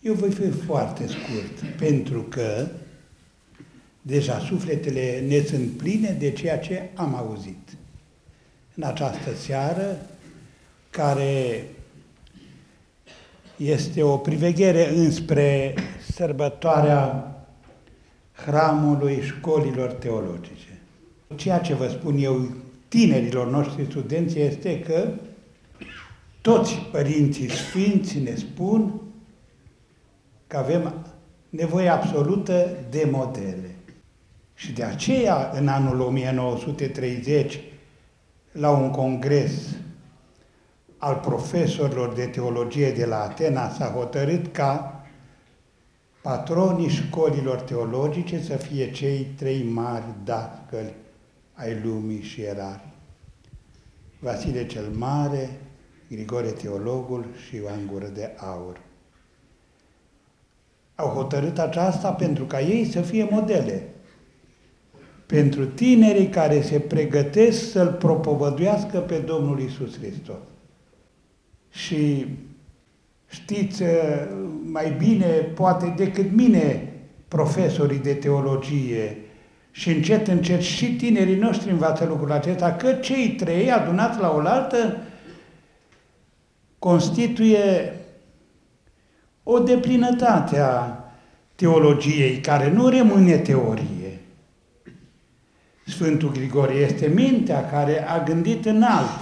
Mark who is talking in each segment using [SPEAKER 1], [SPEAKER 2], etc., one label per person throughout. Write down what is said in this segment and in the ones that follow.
[SPEAKER 1] Eu voi fi foarte scurt, pentru că deja sufletele ne sunt pline de ceea ce am auzit. În această seară, care este o priveghere înspre sărbătoarea hramului școlilor teologice. Ceea ce vă spun eu tinerilor noștri studenți este că toți părinții sfinți ne spun că avem nevoie absolută de modele. Și de aceea, în anul 1930, la un congres al profesorilor de teologie de la Atena, s-a hotărât ca patronii școlilor teologice să fie cei trei mari dascăli ai lumii și erari. Vasile cel Mare, Grigore Teologul și Ioan Gură de Aur. Au hotărât aceasta pentru ca ei să fie modele pentru tinerii care se pregătesc să-L propovăduiască pe Domnul Isus Hristos. Și știți mai bine, poate decât mine, profesorii de teologie, și încet, încet și tinerii noștri învață lucrul acesta, că cei trei adunați la oaltă constituie o deplinătate a teologiei care nu rămâne teorie. Sfântul Grigorie este mintea care a gândit înalt.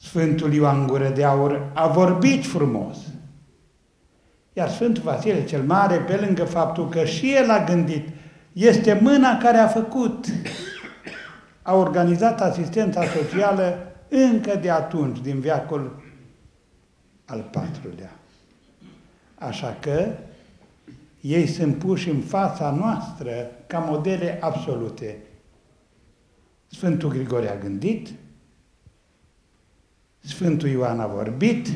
[SPEAKER 1] Sfântul Ioan Gură de Aur a vorbit frumos. Iar Sfântul Vasile cel Mare, pe lângă faptul că și el a gândit, este mâna care a făcut, a organizat asistența socială încă de atunci, din veacul al patrulea. Așa că ei sunt puși în fața noastră ca modele absolute. Sfântul Grigore a gândit, Sfântul Ioan a vorbit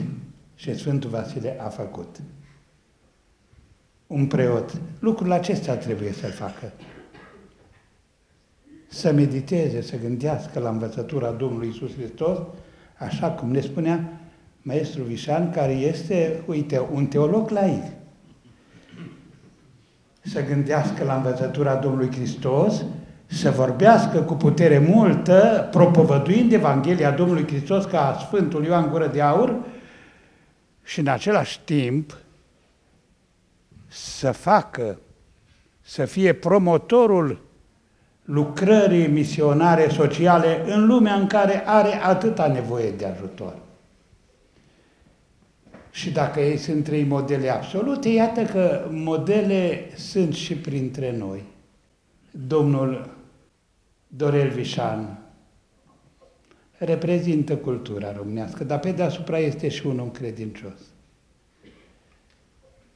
[SPEAKER 1] și Sfântul Vasile a făcut. Un preot, lucrul acesta trebuie să-l facă. Să mediteze, să gândească la învățătura Domnului Isus Hristos, așa cum ne spunea maestru Vișan, care este, uite, un teolog laic. Să gândească la învățătura Domnului Hristos, să vorbească cu putere multă, propovăduind Evanghelia Domnului Hristos ca Sfântul Ioan Gură de Aur și în același timp să facă, să fie promotorul lucrării misionare sociale în lumea în care are atâta nevoie de ajutor. Și dacă ei sunt trei modele absolute, iată că modele sunt și printre noi. Domnul Dorel Vișan reprezintă cultura românească, dar pe deasupra este și un om credincios.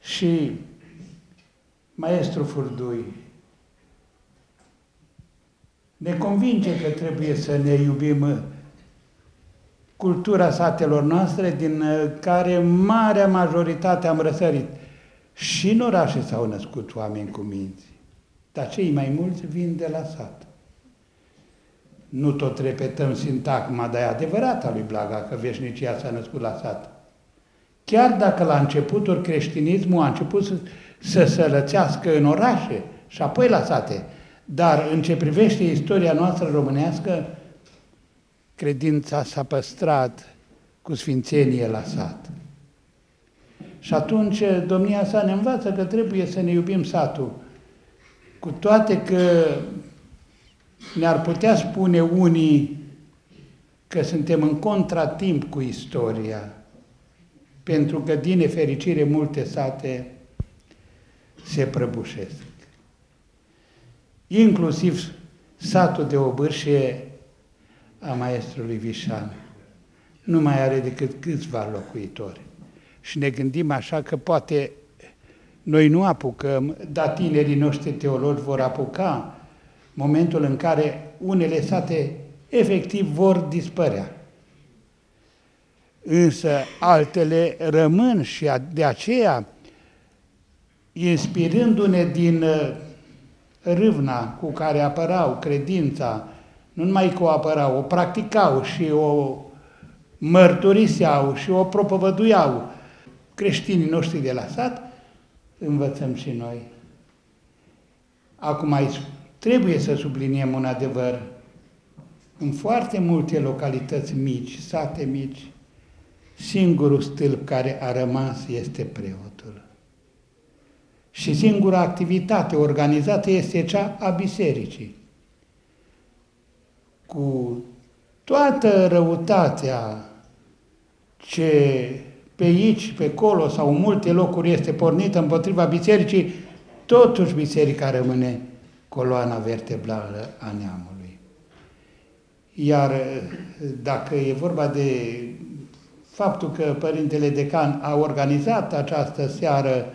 [SPEAKER 1] Și maestru Furdui ne convinge că trebuie să ne iubim cultura satelor noastre, din care marea majoritate am răsărit. Și în orașe s-au născut oameni cu minți, dar cei mai mulți vin de la sat. Nu tot repetăm sintagma, dar e adevărata lui Blaga că veșnicia s-a născut la sat. Chiar dacă la începuturi creștinismul a început să, să se lățească în orașe și apoi la sate, dar în ce privește istoria noastră românească, credința s-a păstrat cu sfințenie la sat. Și atunci domnia sa ne învață că trebuie să ne iubim satul, cu toate că ne-ar putea spune unii că suntem în contratimp cu istoria, pentru că, din nefericire, multe sate se prăbușesc. Inclusiv satul de Obârșie a maestrului Vișan nu mai are decât câțiva locuitori. Și ne gândim așa că poate noi nu apucăm, dar tinerii noștri teologi vor apuca momentul în care unele sate efectiv vor dispărea. Însă altele rămân și de aceea, inspirându-ne din uh, râvna cu care apărau credința, nu numai că o apărau, o practicau și o mărturiseau și o propovăduiau, creștinii noștri de la sat, învățăm și noi. Acum aici trebuie să subliniem un adevăr. În foarte multe localități mici, sate mici, singurul stâlp care a rămas este preotul. Și singura activitate organizată este cea a bisericii. Cu toată răutatea ce pe aici, pe acolo sau în multe locuri este pornită împotriva bisericii, totuși biserica rămâne coloana vertebrală a neamului. Iar dacă e vorba de faptul că Părintele Decan a organizat această seară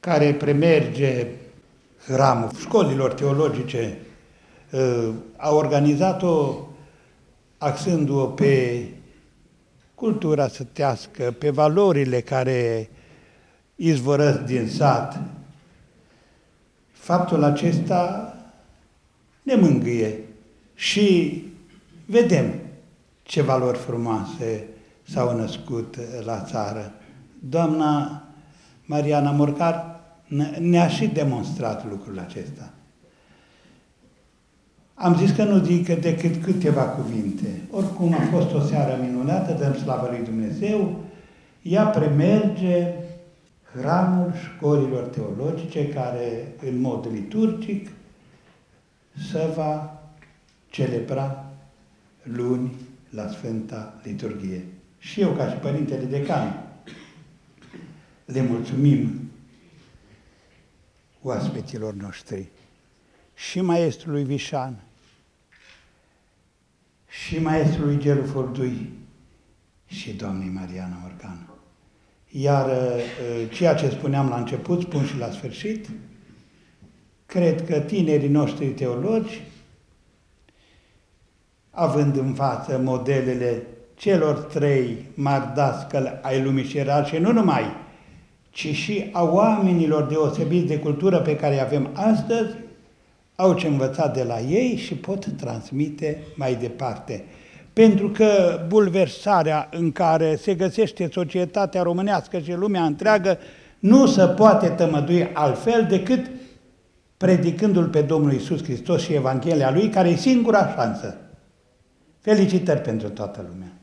[SPEAKER 1] care premerge hramul școlilor teologice, a organizat-o axându-o pe cultura sătească, pe valorile care izvorăsc din sat. Faptul acesta ne mângâie și vedem ce valori frumoase s-au născut la țară. Doamna Mariana Morcar ne-a și demonstrat lucrul acesta. Am zis că nu zic decât câteva cuvinte. Oricum a fost o seară minunată, dăm slavă lui Dumnezeu, ea premerge hramul școlilor teologice care în mod liturgic se va celebra luni la Sfânta Liturghie. Și eu, ca și Părintele Decan, le mulțumim oaspeților noștri și maestrului Vișan, și maestrului Gelu Fordui și doamnei Mariana Morgan. Iar uh, ceea ce spuneam la început, spun și la sfârșit, cred că tinerii noștri teologi, având în față modelele celor trei mari dascăli ai lumii și și nu numai, ci și a oamenilor deosebiți de cultură pe care îi avem astăzi, au ce învăța de la ei și pot transmite mai departe. Pentru că bulversarea în care se găsește societatea românească și lumea întreagă nu se poate tămădui altfel decât predicându-L pe Domnul Isus Hristos și Evanghelia Lui, care e singura șansă. Felicitări pentru toată lumea!